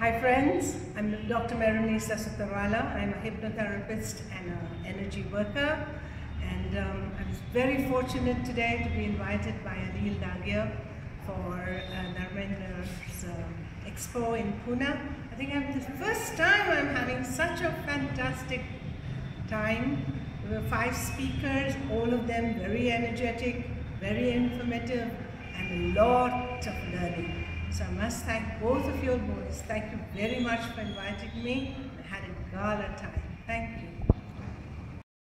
Hi friends, I'm Dr. Meherunisa Sutarwala. I'm a hypnotherapist and an energy worker. And um, I was very fortunate today to be invited by Anil Dagia for uh, Dharmendra's um, expo in Pune. I think I'm the first time I'm having such a fantastic time. There were five speakers, all of them very energetic, very informative, and a lot of learning. So I must thank both of your boys. Thank you very much for inviting me. I had a gala time.